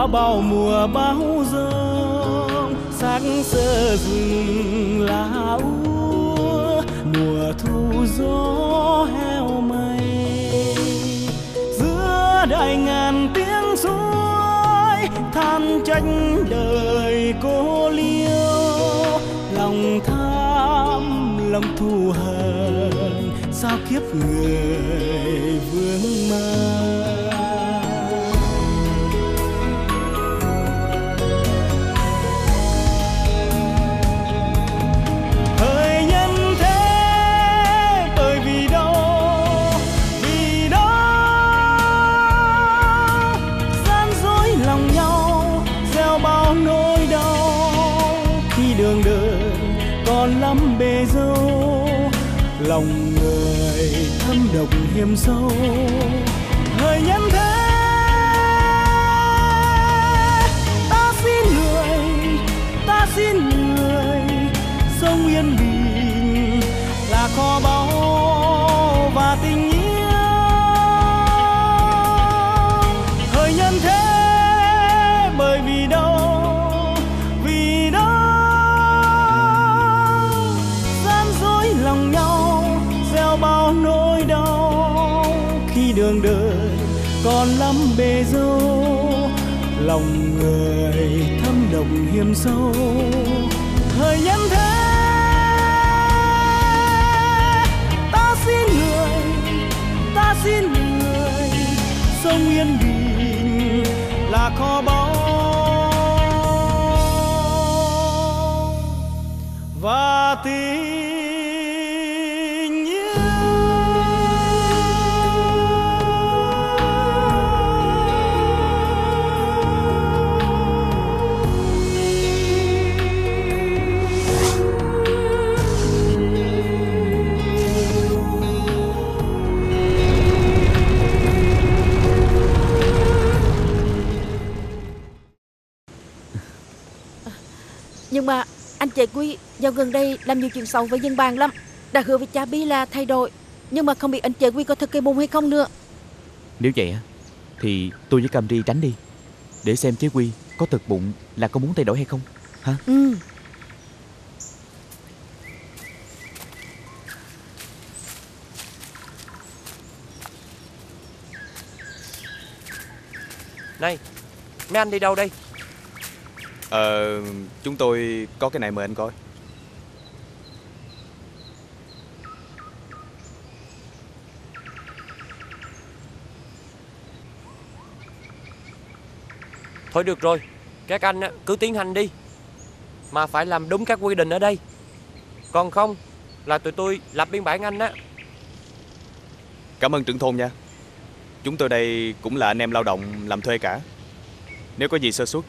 qua bao mùa bão giông, sắc sơ rừng lá úa, mùa thu gió heo mây. Giữa đại ngàn tiếng suối, than tranh đời cô liêu. Lòng tham, lòng thù hờn sao kiếp người lòng người thâm độc hiểm sâu. Hiểm anh chị Quy Dạo gần đây làm nhiều chuyện xấu với dân bàn lắm. Đã hứa với cha Bi là thay đổi Nhưng mà không biết anh chị Quy có thật cây bùng hay không nữa. Nếu vậy á Thì tôi với Camry tránh đi Để xem chế quy có thực bụng là có muốn thay đổi hay không Hả Ừ. Này Mấy anh đi đâu đây Ờ, chúng tôi có cái này mời anh coi. Thôi được rồi Các anh cứ tiến hành đi Mà phải làm đúng các quy định ở đây Còn không Là tụi tôi lập biên bản anh á Cảm ơn trưởng thôn nha. Chúng tôi đây cũng là anh em lao động làm thuê cả. Nếu có gì sơ suất,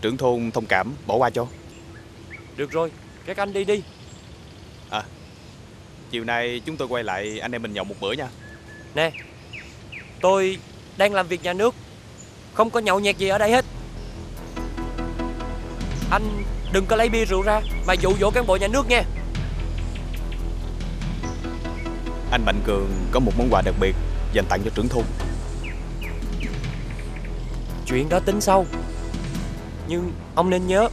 trưởng thôn thông cảm bỏ qua cho. Được rồi Các anh đi đi Chiều nay chúng tôi quay lại anh em mình nhậu một bữa nha. Nè Tôi đang làm việc nhà nước Không có nhậu nhẹt gì ở đây hết Anh đừng có lấy bia rượu ra Mà dụ dỗ cán bộ nhà nước nha Anh Mạnh Cường có một món quà đặc biệt dành tặng cho trưởng thôn. Chuyện đó tính sau Nhưng ông nên nhớ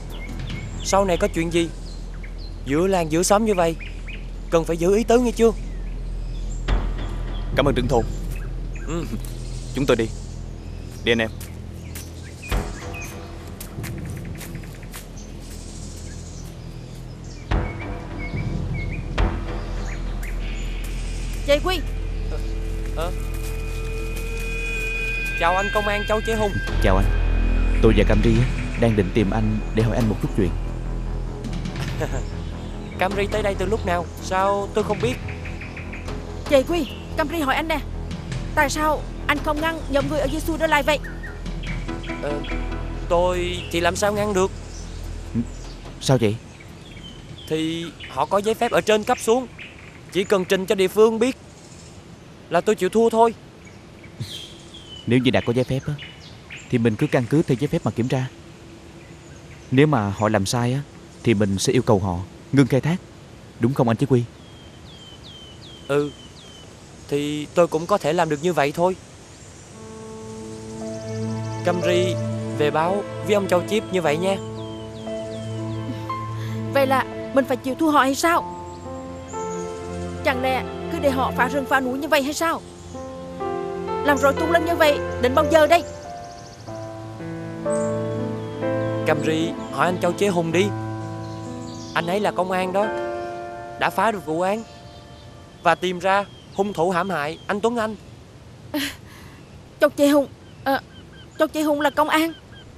Sau này có chuyện gì Giữa làng giữa xóm như vậy Cần phải giữ ý tứ nghe chưa Cảm ơn trưởng thôn. ừ. Chúng tôi đi. Đi anh em. Chị Quy Chào anh công an Châu Chế Hùng Chào anh Tôi và Camry á, đang định tìm anh để hỏi anh một chút chuyện. Camry tới đây từ lúc nào? Sao tôi không biết? Chị Quy Camry hỏi anh nè. Tại sao anh không ngăn nhóm người ở dưới xuôi đó lại vậy? Ờ, Tôi thì làm sao ngăn được? Sao vậy Thì họ có giấy phép ở trên cấp xuống. Chỉ cần trình cho địa phương biết Là tôi chịu thua thôi. Nếu như đã có giấy phép á Thì mình cứ căn cứ theo giấy phép mà kiểm tra Nếu mà họ làm sai á Thì mình sẽ yêu cầu họ ngưng khai thác. Đúng không anh Chí Quy? Ừ Thì tôi cũng có thể làm được như vậy thôi. Camry về báo với ông Châu Chip như vậy nha. Vậy là mình phải chịu thua họ hay sao? Chẳng lẽ cứ để họ phá rừng phá núi như vậy hay sao? Làm rồi tung lên như vậy Đến bao giờ đây Camry hỏi anh Châu Chế Hùng đi. Anh ấy là công an đó Đã phá được vụ án Và tìm ra hung thủ hãm hại anh Tuấn Anh. Châu Chế Hùng à, Châu Chế Hùng là công an.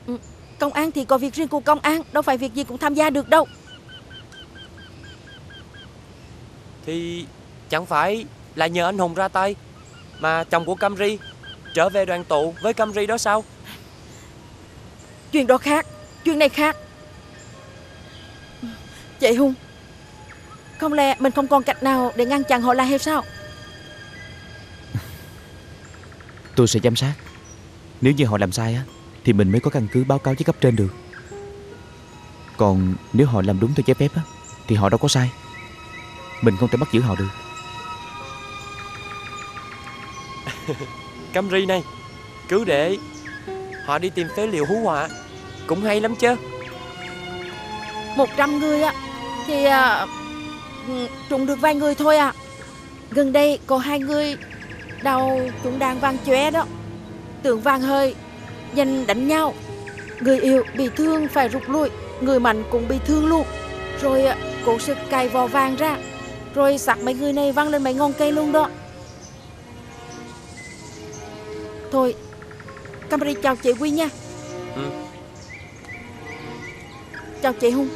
Ừ, Công an thì có việc riêng của công an Đâu phải việc gì cũng tham gia được đâu. Thì chẳng phải là nhờ anh Hùng ra tay Mà chồng của Camry trở về đoàn tụ với Camry đó sao? Chuyện đó khác Chuyện này khác. Chị Hùng Không lẽ mình không còn cách nào để ngăn chặn họ là hay sao? Tôi sẽ giám sát. Nếu như họ làm sai á Thì mình mới có căn cứ báo cáo với cấp trên được. Còn nếu họ làm đúng theo giấy phép á Thì họ đâu có sai. Mình không thể bắt giữ họ được. Camry này Cứ để. Họ đi tìm phế liệu hú họa Cũng hay lắm chứ. Một trăm người á Thì à, trúng được vài người thôi à. Gần đây có hai người Đầu chúng đang vàng chóe đó. Tưởng vàng hơi Dành đánh nhau. Người yêu bị thương phải rút lui Người mạnh cũng bị thương luôn. Rồi à, cố sức cài vò vàng ra. Rồi sạc mấy người này văng lên mấy ngọn cây luôn đó. Thôi Camry chào chị Quy nha. Ừ. Chào chị Hùng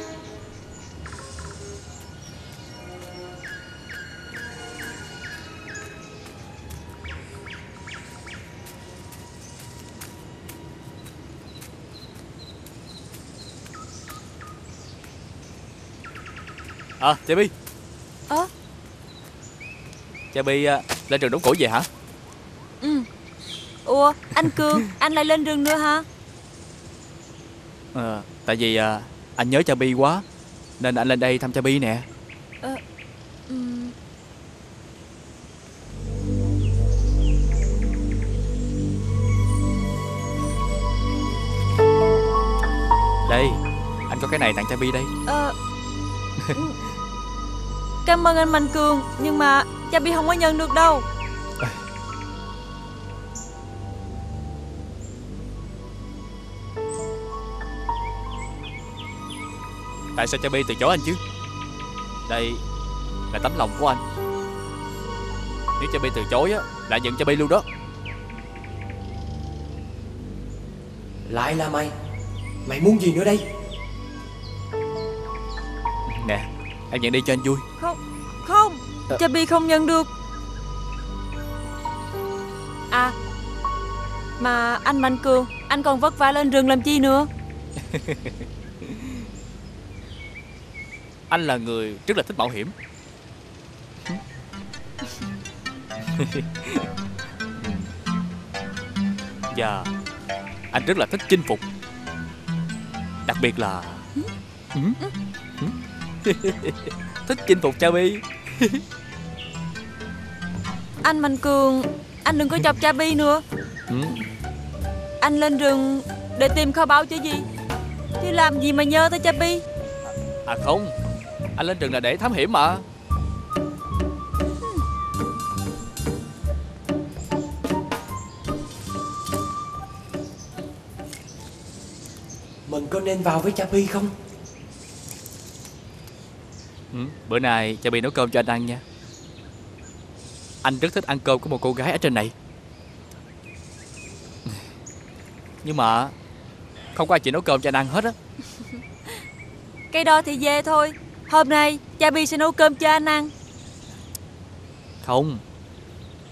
À cha Bi. Ơ? Cha Bi à, lên trường đóng cổ về hả? Ừ. Ủa anh Cường Anh lại lên rừng nữa hả? À, Tại vì à, anh nhớ cha Bi quá Nên anh lên đây thăm cha Bi nè ừ. Đây Anh có cái này tặng cha Bi đây Ờ. Cảm ơn anh Mạnh Cường Nhưng mà cha Bi không có nhận được đâu Tại sao cha Bi từ chối anh chứ? Đây là tấm lòng của anh. Nếu cha Bi từ chối á Là giận cha Bi luôn đó. Lại là mày. Mày muốn gì nữa đây? Nè Em nhận đi cho anh vui. Không Không Ờ. Cha Bi không nhận được. À Mà anh Mạnh Cường Anh còn vất vả lên rừng làm chi nữa Anh là người rất là thích mạo hiểm. Và anh rất là thích chinh phục. Đặc biệt là. Thích chinh phục cha Bi. Anh Mạnh Cường Anh đừng có chọc cha Bi nữa. Ừ. Anh lên rừng để tìm kho báu chứ gì? Chứ làm gì mà nhớ tới cha Bi? À không Anh lên rừng là để thám hiểm mà. Mình có nên vào với cha Pi không? Ừ. Bữa nay cha Bi nấu cơm cho anh ăn nha. Anh rất thích ăn cơm của một cô gái ở trên này. Nhưng mà Không có ai chịu nấu cơm cho anh ăn hết á. Cái đó thì về thôi Hôm nay, cha Bi sẽ nấu cơm cho anh ăn. Không.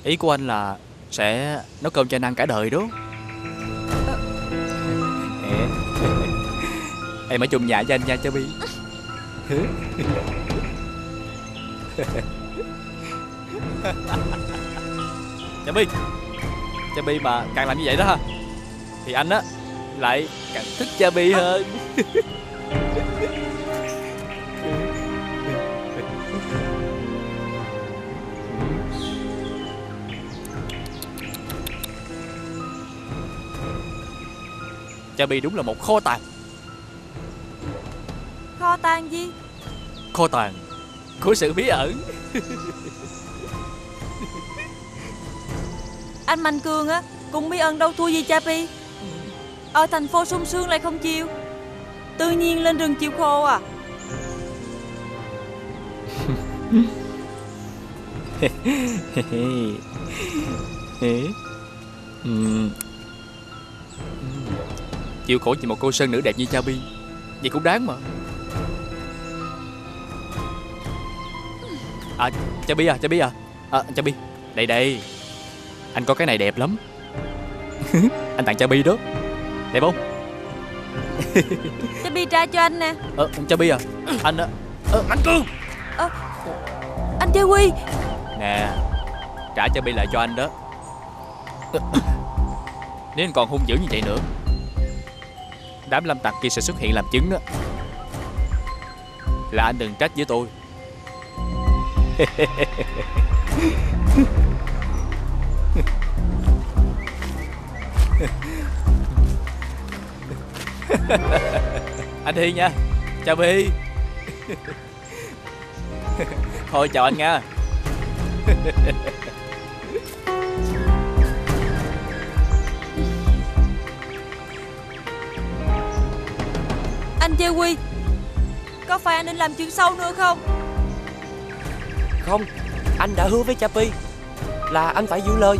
Ý của anh là Sẽ nấu cơm cho anh ăn cả đời đó. Em ở chung nhà với anh nha, cha Bi. Cha Bi. Cha Bi mà càng làm như vậy đó ha, Thì anh á Lại càng thích cha Bi hơn. Cha Bi đúng là một kho tàng. Kho tàng gì? Kho tàng Của sự bí ẩn. Anh Mạnh Cường á Cũng bí ẩn đâu thua gì cha Pi Ở thành phố sung sướng lại không chịu. Tự nhiên lên rừng chịu khô à. Ừm. Chịu khổ vì một cô sơn nữ đẹp như Cha Bi. Vậy cũng đáng mà. À Cha Bi à Cha Bi à. À Cha Bi. Đây đây. Anh có cái này đẹp lắm. Anh tặng Cha Bi đó. Đẹp không? Cha Pi trả cho anh nè. Ờ Cha Bi à. Anh á. Ờ Mạnh Cương. Anh Gia Quy Nè Trả Cha Bi lại cho anh đó. Nếu anh còn hung dữ như vậy nữa Đám lâm tặc kia sẽ xuất hiện làm chứng đó. Là anh đừng trách với tôi. Anh đi nha. Chào bi thôi chào anh nha. Gia Quy Có phải anh định làm chuyện xấu nữa không? Không Anh đã hứa với cha Pi Là anh phải giữ lời.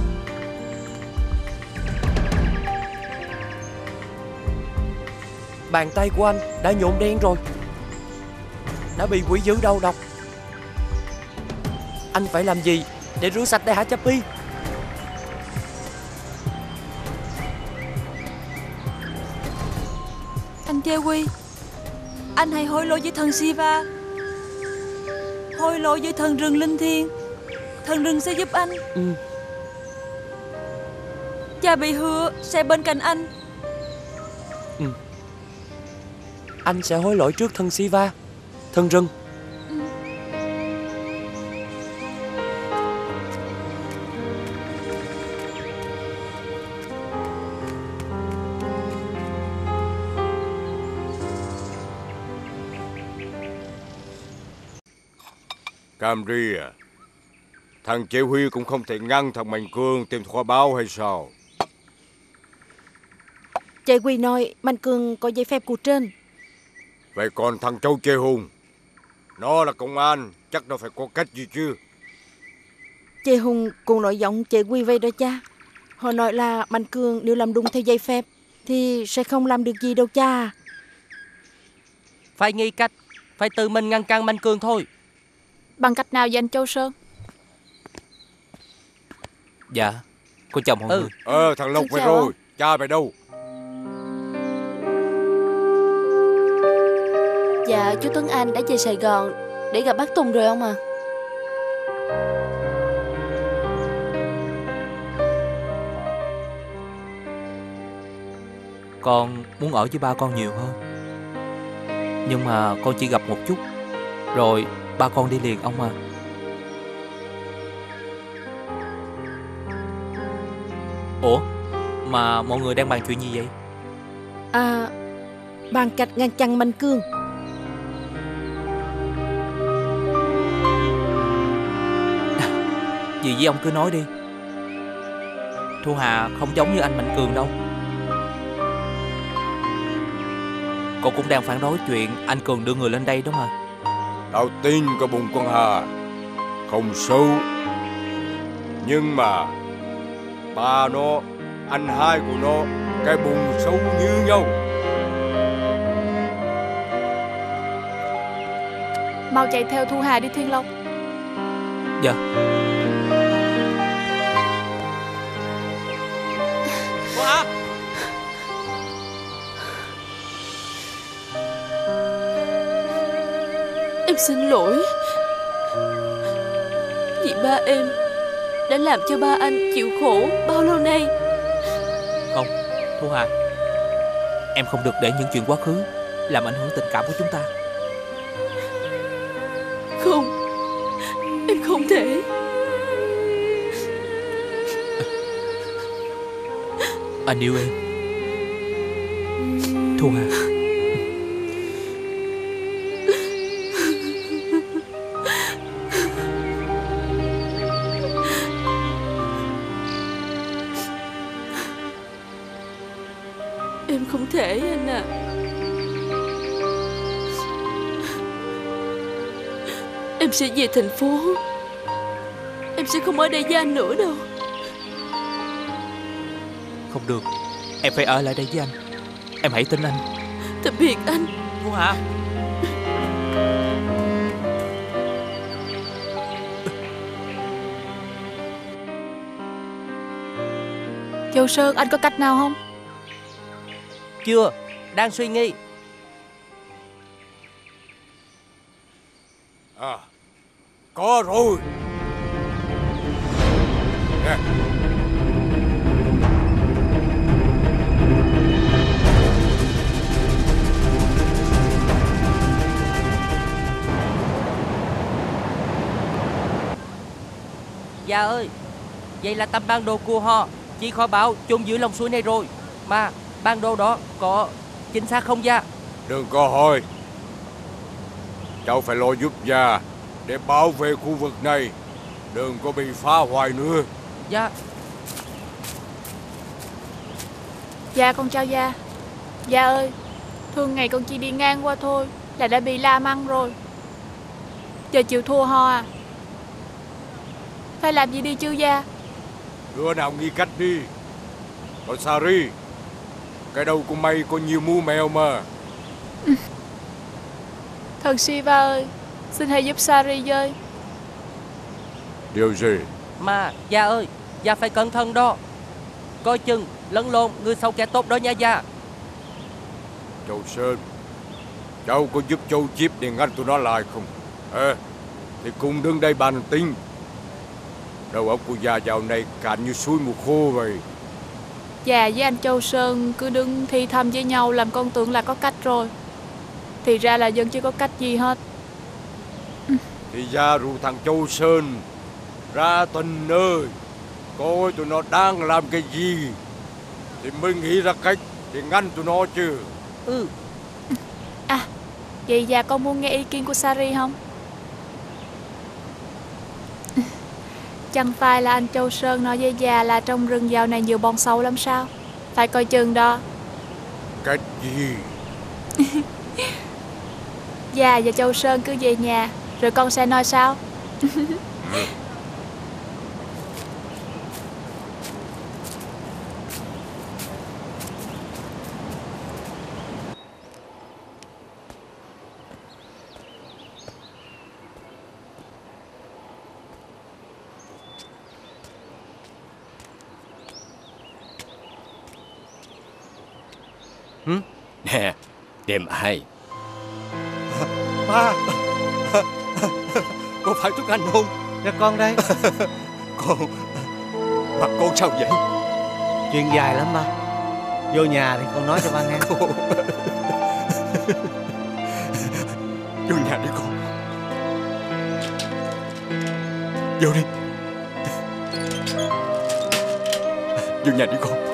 Bàn tay của anh đã nhuộm đen rồi. Đã bị quỷ dữ đầu độc. Anh phải làm gì để rửa sạch đây hả cha Pi Anh Gia Quy Anh hãy hối lỗi với thần Siva Hối lỗi với thần rừng linh thiêng Thần rừng sẽ giúp anh. Ừ. Cha bị hứa sẽ bên cạnh anh. Anh sẽ hối lỗi trước thân Siva Thân rừng Cam Ri à. Thằng Chỉ Huy cũng không thể ngăn thằng Mạnh Cương tìm kho báu hay sao? Chị Quy nói Mạnh Cường có giấy phép của trên. Vậy còn thằng Châu Chê Hùng? Nó là công an Chắc nó phải có cách gì chứ? Chị Hùng cũng nói giọng chị Quy vậy đó cha. Họ nói là Mạnh Cường nếu làm đúng theo giấy phép Thì sẽ không làm được gì đâu cha. Phải nghĩ cách Phải tự mình ngăn cản Mạnh Cường thôi Bằng cách nào anh Châu Sơn? Dạ con chào mọi Ừ. người. Ờ thằng Lộc chào rồi. Cha về đâu? Dạ chú Tuấn Anh đã về Sài Gòn Để gặp bác Tùng rồi ông à Con muốn ở với ba con nhiều hơn. Nhưng mà con chỉ gặp một chút Rồi ba con đi liền ông à. Ủa Mà mọi người đang bàn chuyện gì vậy? À Bàn cách ngăn chặn Mạnh Cường Gì với ông cứ nói đi. Thu Hà không giống như anh Mạnh Cường đâu. Con cũng đang phản đối chuyện anh Cường đưa người lên đây đó mà Tao tin cái bụng con Hà. Không sâu Nhưng mà Ba nó Anh hai của nó Cái bụng sâu như nhau. Mau chạy theo Thu Hà đi Thiên Long. Dạ xin lỗi. Vì ba em Đã làm cho ba anh chịu khổ bao lâu nay? Không Thu Hà. Em không được để những chuyện quá khứ Làm ảnh hưởng tình cảm của chúng ta. Không Em không thể. Anh yêu em. Thu Hà sẽ về thành phố. Em sẽ không ở đây với anh nữa đâu. Không được. Em phải ở lại đây với anh. Em hãy tin anh. Tạm biệt anh. Thu Hà Châu Sơn anh có cách nào không? Chưa. Đang suy nghĩ. À, có rồi. Nè, Dạ ơi Vậy là tấm bản đồ của họ Chỉ kho báo chôn dưới lòng suối này rồi Mà bản đồ đó có chính xác không dạ đừng có hỏi. Cháu phải lo giúp già để bảo vệ khu vực này. Đừng có bị phá hoại nữa. Dạ Dạ con chào Gia Gia ơi Thường ngày con chỉ đi ngang qua thôi Là đã bị la măng rồi Giờ chịu thua ho à Phải làm gì đi chứ Gia Đứa nào nghĩ cách đi. Còn Sari, cái đầu của mày có nhiều mũ mèo mà. Thần Shiva ơi Xin hãy giúp Sari với Điều gì? Mà dạ ơi Dạ phải cẩn thận đó Coi chừng lẫn lộn người sau kẻ tốt đó nha dạ Châu Sơn, cháu có giúp Châu Chip để ngăn tụi nó lại không? Ờ, thì cùng đứng đây bàn tính. Đầu óc của già dạo này cạn như suối mùa khô vậy. Già với anh Châu Sơn cứ đứng thi thầm với nhau Làm con tưởng là có cách rồi Thì ra là dân chưa có cách gì hết Thì già rủ thằng Châu Sơn ra tuần nơi coi tụi nó đang làm cái gì thì mới nghĩ ra cách để ngăn tụi nó chứ. Ừ Vậy già con muốn nghe ý kiến của Sari không? Chẳng phải là anh Châu Sơn nói với già là trong rừng dạo này nhiều bòn sâu lắm sao? Phải coi chừng đó. Cách gì? Già và Châu Sơn cứ về nhà, rồi con sẽ nói sao? Nè, tìm ai? Ba Có phải Tuấn Anh không Dạ con đây. Con Mặt con sao vậy? Chuyện dài lắm ba Vô nhà thì con nói cho ba nghe. Con Vô nhà đi con Vô đi. Vô nhà đi con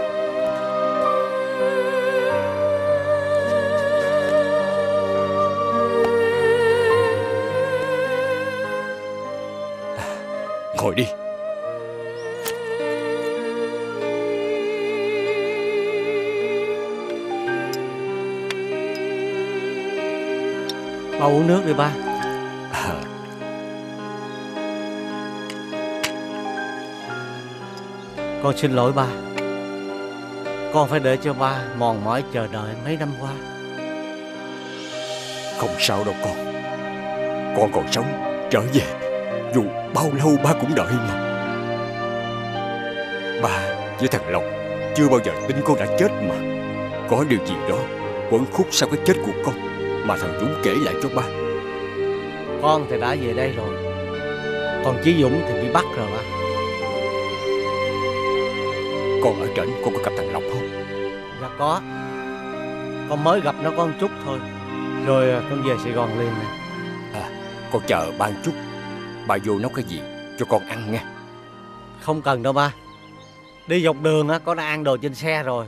Ngồi đi. Ba uống nước đi ba. Con xin lỗi ba. Con phải để cho ba mòn mỏi chờ đợi mấy năm qua. Không sao đâu con. Con còn sống trở về Dù bao lâu ba cũng đợi mà Ba với thằng Lộc Chưa bao giờ tin con đã chết mà. Có điều gì đó Quẩn khúc sau cái chết của con Mà thằng Dũng kể lại cho ba. Con thì đã về đây rồi. Còn Chí Dũng thì bị bắt rồi ba Con ở trển con có gặp thằng Lộc không? Dạ có. Con mới gặp nó một chút thôi. Rồi à, con về Sài Gòn liền nè. Con chờ ba một chút Ba vô nấu cái gì? Cho con ăn nghe. Không cần đâu ba. Đi dọc đường á con đã ăn đồ trên xe rồi.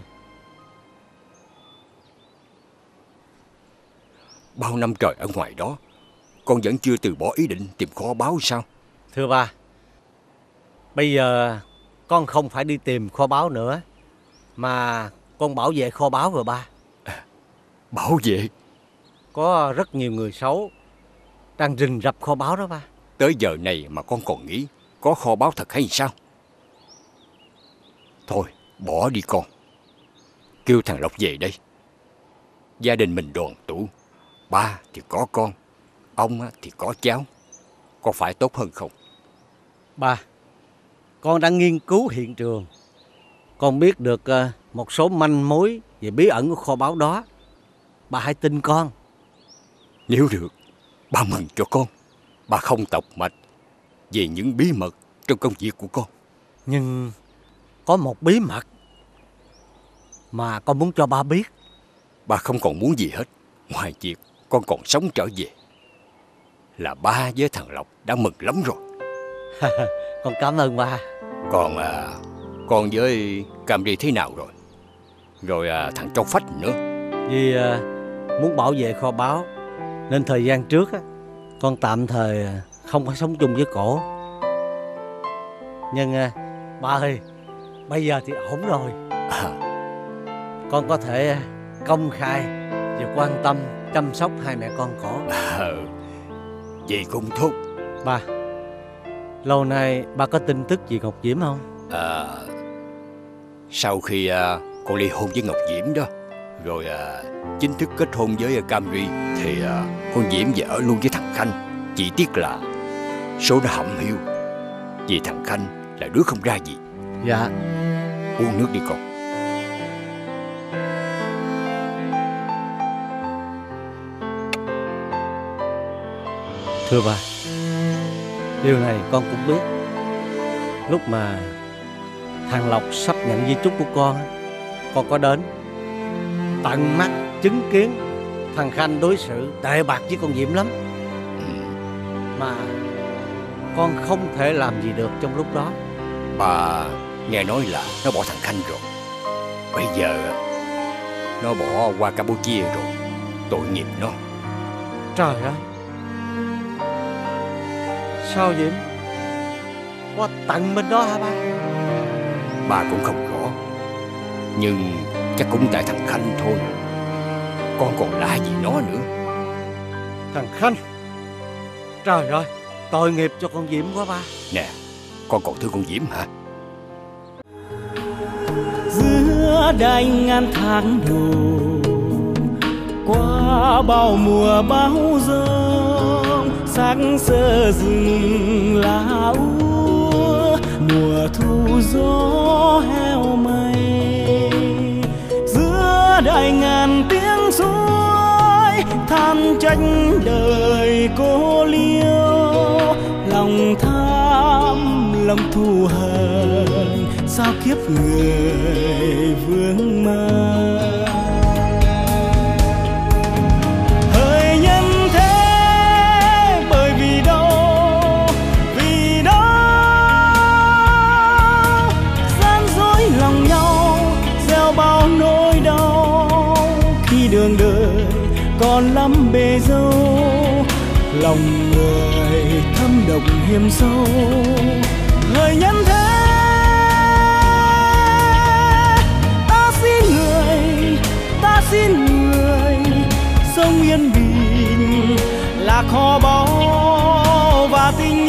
Bao năm trời ở ngoài đó Con vẫn chưa từ bỏ ý định tìm kho báu sao? Thưa ba Bây giờ con không phải đi tìm kho báu nữa Mà con bảo vệ kho báu rồi ba. Bảo vệ? Có rất nhiều người xấu Đang rình rập kho báu đó ba Tới giờ này mà con còn nghĩ Có kho báu thật hay sao? Thôi bỏ đi con. Kêu thằng Lộc về đây. Gia đình mình đoàn tụ. Ba thì có con Ông thì có cháu. Có phải tốt hơn không? Ba Con đang nghiên cứu hiện trường. Con biết được ờ, một số manh mối Về bí ẩn của kho báu đó. Ba hãy tin con. Nếu được Ba mừng cho con Ba không tọc mạch Về những bí mật trong công việc của con. Nhưng có một bí mật Mà con muốn cho ba biết. Ba không còn muốn gì hết. Ngoài việc con còn sống trở về Là ba với thằng Lộc đã mừng lắm rồi. Con cảm ơn ba. Còn à, con với Camry thế nào rồi? Rồi à, thằng Châu Phách nữa. Vì ờ, muốn bảo vệ kho báu Nên thời gian trước á, Con tạm thời không có sống chung với cổ. Nhưng ờ, ba ơi Bây giờ thì ổn rồi. À, Con có thể công khai Và quan tâm chăm sóc hai mẹ con cổ. À, Vậy cũng tốt Ba Lâu nay ba có tin tức gì Ngọc Diễm không? À, Sau khi à, con ly hôn với Ngọc Diễm đó Rồi à, chính thức kết hôn với à, Camry Thì à, con Diễm về ở luôn với thằng Khanh. Chỉ tiếc là số nó hậm hiu Vì thằng Khanh là đứa không ra gì. Dạ. Uống nước đi con. Thưa ba Điều này con cũng biết. Lúc mà Thằng Lộc sắp nhận di chúc của con Con có đến Tận mắt chứng kiến Thằng Khanh đối xử tệ bạc với con Diễm lắm. Mà Con không thể làm gì được trong lúc đó. Bà nghe nói là nó bỏ thằng Khanh rồi. Bây giờ Nó bỏ qua Campuchia rồi. Tội nghiệp nó. Trời ơi! Sao Diễm Qua tận bên đó hả ba? Bà cũng không rõ. Nhưng chắc cũng tại thằng Khanh thôi. Con còn lạ gì nó nữa? Thằng Khanh. Trời ơi Tội nghiệp cho con Diễm quá ba. Nè Con còn thương con Diễm hả? Giữa đành ngàn tháng đầu qua bao mùa bão giông sắc sơ rừng lá úa mùa thu gió heo mây đại ngàn tiếng suối, than tranh đời cô liêu. Lòng tham, lòng thù hờn sao kiếp người vương mơ lòng người thâm độc hiểm sâu. Người nhân thế, ta xin người, ta xin người. Sống yên bình là kho báu và tình